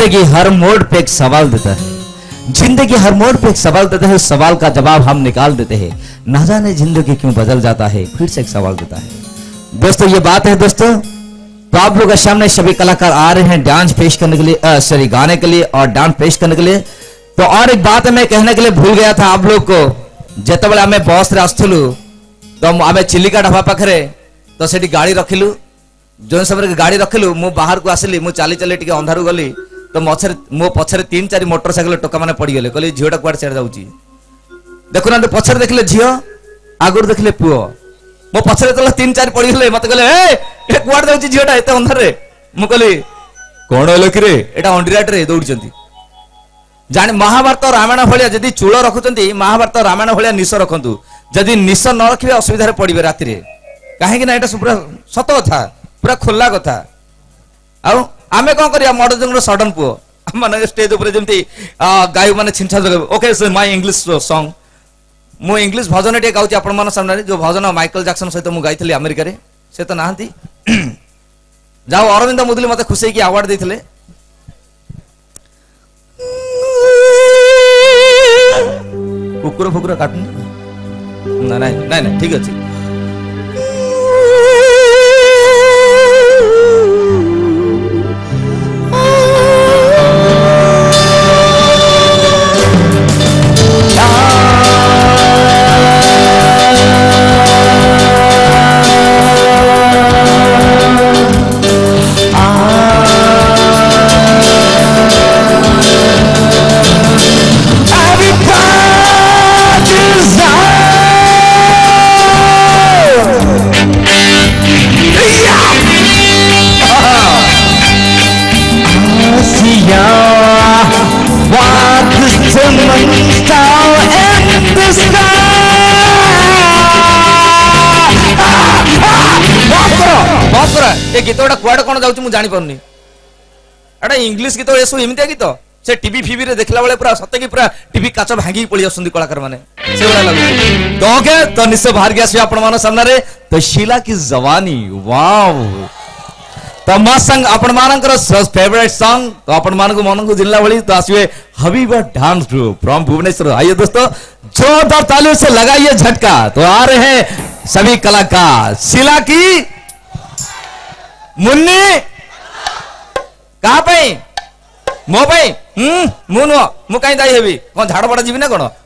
जिंदगी हर मोड़ पे एक सवाल देता है जिंदगी हर मोड़ पे एक सवाल देता है उस सवाल का जवाब हम निकाल देते हैं ना जाने जिंदगी क्यों बदल जाता है फिर से एक सवाल देता है दोस्तों ये बात है दोस्तों तो आप लोग सामने सभी कलाकार आ रहे हैं डांस पेश करने के लिए सॉरी गाने के लिए और डांस पेश करने के लिए तो और एक बात मैं कहने के लिए भूल गया था आप लोग को ଯେତେବେଳେ बस ବସ୍ରେ तो आम चिलिका ढाबा पाखे तो ତ गाड़ी रखिलु जो समय गाड़ी रखिलु ରଖିଲୁ बाहर को आसली मुझे चली चली टे अंधार गली ତ ମଛରେ ମୋ ପଛରେ ତିନି ଚାରି ମୋଟର ସାଇକେଲ ଟୋକାମାନେ ପଡ଼ିଗଲେ କହିଲେ ଝିଅଟା କୁଆଡ଼େ ସିଆଡ଼େ ଯାଉଛି ଦେଖୁନାହାନ୍ତି ପଛରେ ଦେଖିଲେ ଝିଅ ଆଗରୁ ଦେଖିଲେ ପୁଅ ମୋ ପଛରେ ଯେତେବେଳେ ତିନି ଚାରି ପଡ଼ିଗଲେ ମତେ କହିଲେ ଏ ଏଟା କୁଆଡ଼େ ଯାଉଛି ଝିଅଟା ଏତେ ଅନ୍ଧାରରେ ମୁଁ କହିଲି କ'ଣ ହେଲେ କିରେ ଏଟା ଅଣ୍ଡିରାଟରେ ଦୌଡ଼ିଛନ୍ତି ଜାଣି ମହାଭାରତ ରାମାୟଣ ଭଳିଆ ଯଦି ଚୂଳ ରଖୁଛନ୍ତି ମହାଭାରତ ରାମାୟଣ ଭଳିଆ ନିଶ ରଖନ୍ତୁ ଯଦି ନିଶ ନ ରଖିବେ ଅସୁବିଧାରେ ପଡ଼ିବେ ରାତିରେ କାହିଁକି ନା ଏଇଟା ପୁରା ସତ କଥା ପୁରା ଖୋଲା କଥା ଆଉ ଆମେ କ'ଣ କରିବା ମଡ ଜଙ୍ଗର ସଡନ ପୁଅ ଆମମାନଙ୍କ ଷ୍ଟେଜ୍ ଉପରେ ଯେମିତି ଗାଈମାନେ ଛିଞ୍ଛା ଯୋଗାଇବେ ଓକେ ମାଇ ଇଂଲିଶ ସଙ୍ଗ ମୁଁ ଇଂଲିଶ ଭଜନ ଟିକେ ଗାଉଛି ଆପଣମାନଙ୍କ ସାମ୍ନାରେ ଯେଉଁ ଭଜନ ମାଇକେଲ ଜାକ୍ସନ ସହିତ ମୁଁ ଗାଇଥିଲି ଆମେରିକାରେ ସେ ତ ନାହାନ୍ତି ଯାହା ହଉ ଅରବିନ୍ଦ ମୁଦୁଲି ମୋତେ ଖୁସେଇକି ଆୱାର୍ଡ ଦେଇଥିଲେ କୁକୁର ଫୁକୁର କାଟୁନି ନା ନାଇଁ ନାଇଁ ନାଇଁ ଠିକ ଅଛି નિશા એ ફેસિકા બાપુ બાપુ એ ગીત ઓડા કવાડ કોન જાઉ છુ હું જાની પરની એડા ઇંગ્લિશ ગીત એસો એમતા ગીત સે ટીવી ફીવી રે દેખલા વાલે પુરા સતકી પુરા ટીવી કાચમ ભાંગી પડી ઓસંધી કળા કર મને સે બડા લાગી ડોકે તો નિસ બહાર ગયા સ આપણે માન સનારે તો શિલા કી જવાની વાવ तो मांग आपण मान फेवरेट અપણમાનંકર तो आपण मान मन को જિલ્લા વળી तो आसवे Habiba dance group from Bhubaneswar आइए दोस्तों जोरदार तालियों से लगाइए झटका तो आ रहे हैं सभी कलाकार शिला की मुन्नी कहा पे मो पे हम्म, मुनो मु कहीं दाई हेबी कौन झाड़ बड़ा जीवी ना कौन